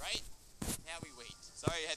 Right? Now we wait. Sorry I had